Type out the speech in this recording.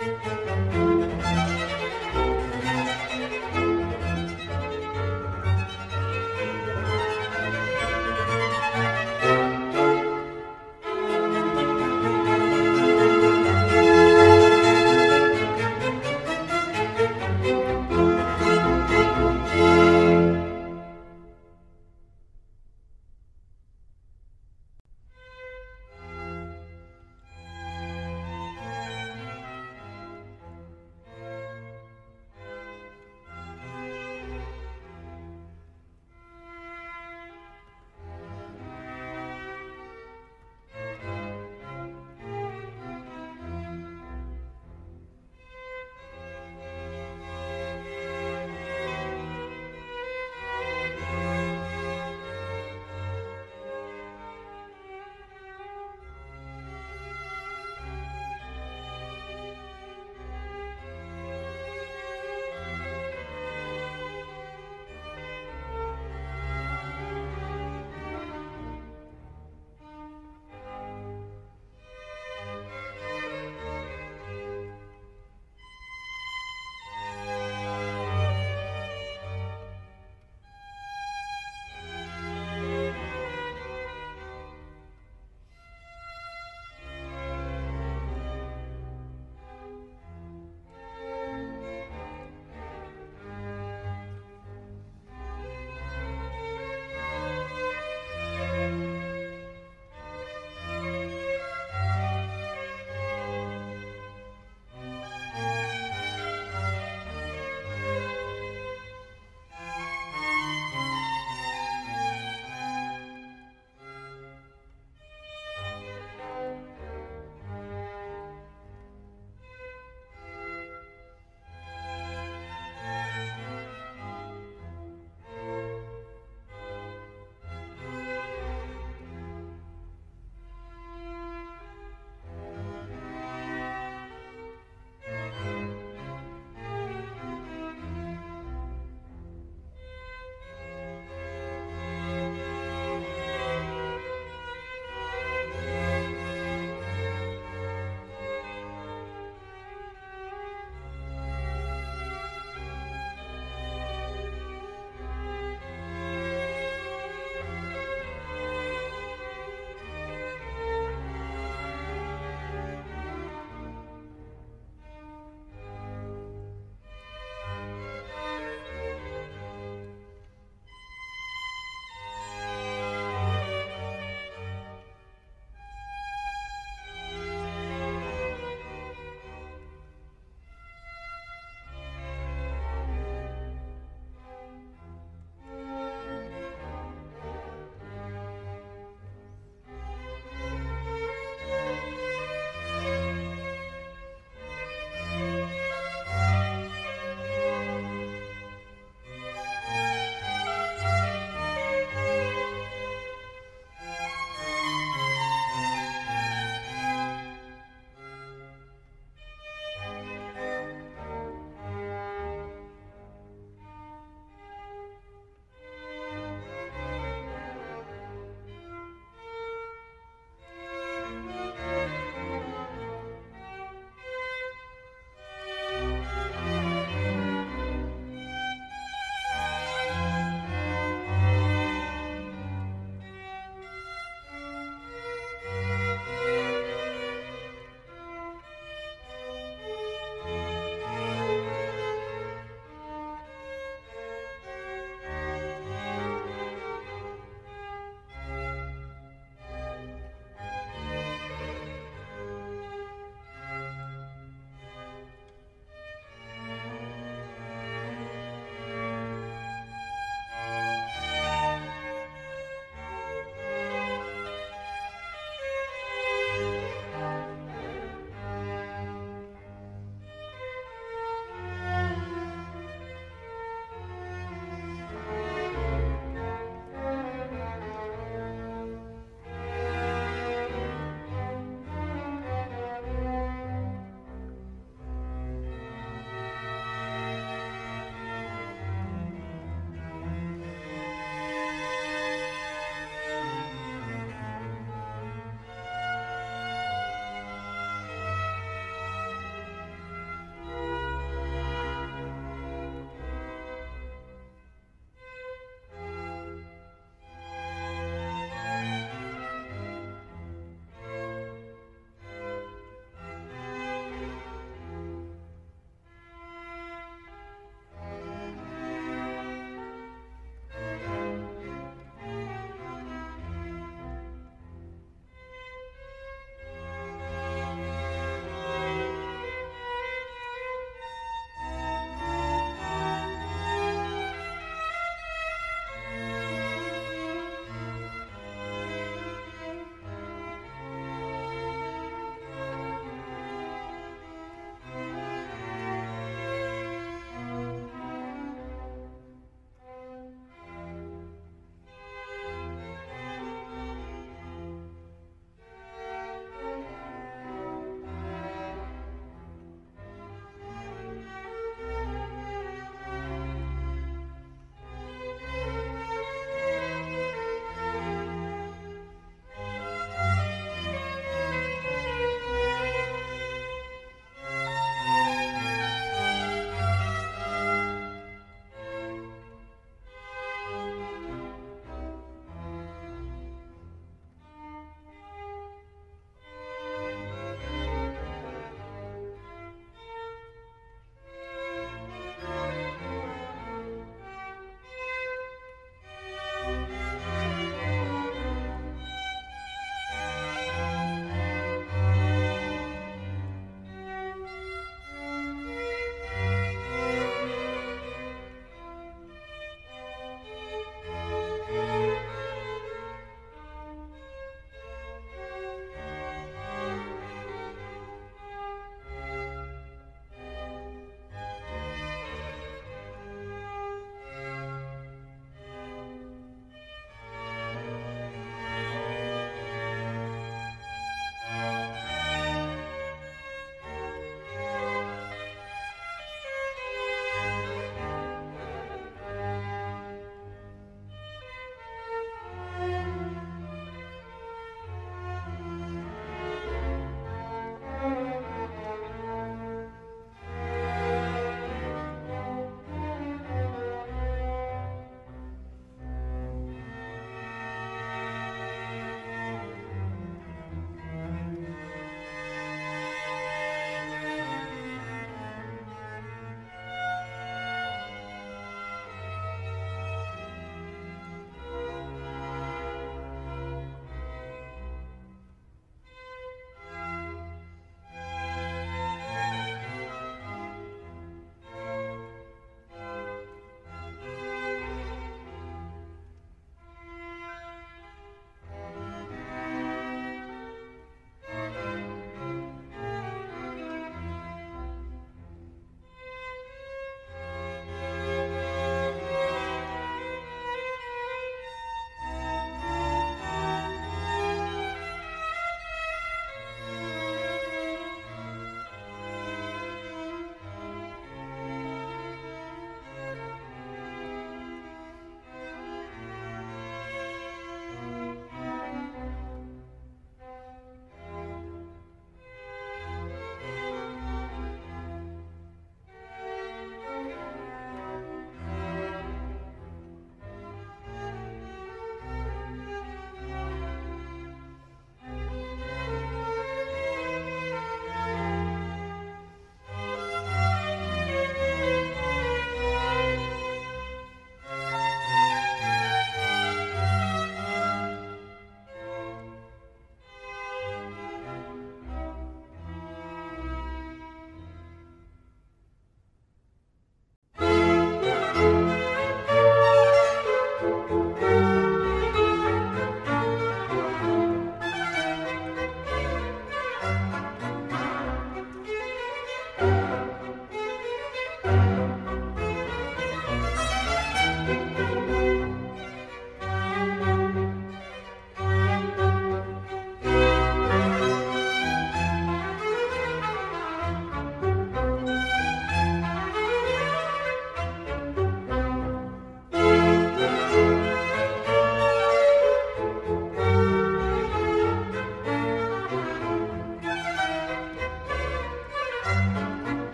Música